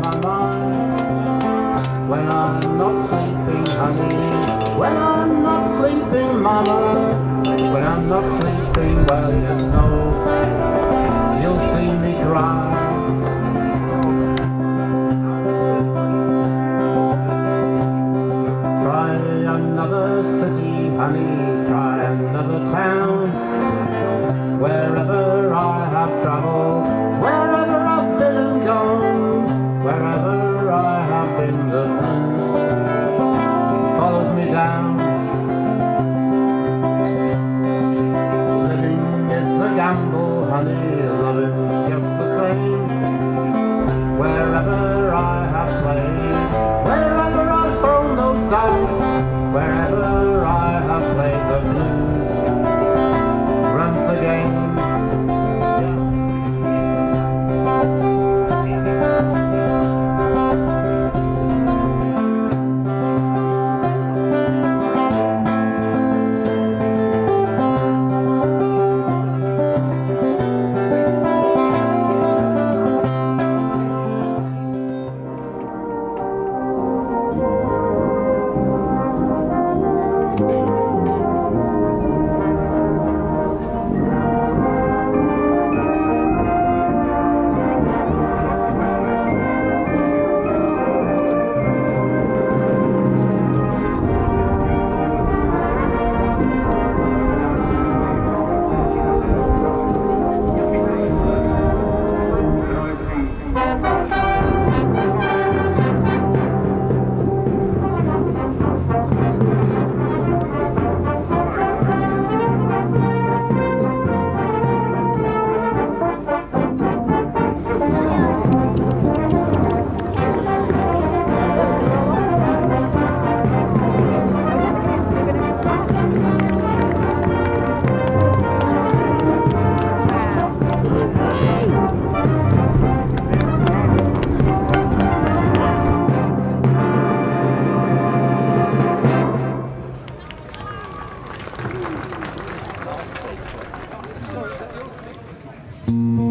my mind. When I'm not sleeping, honey. When I'm not sleeping, mama. When I'm not sleeping, well, you know. You'll see me cry. Thank mm -hmm. you.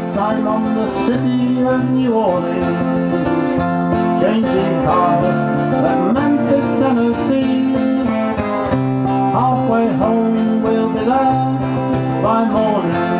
Nighttime on the city of New Orleans, changing cars at Memphis, Tennessee. Halfway home we'll be there by morning,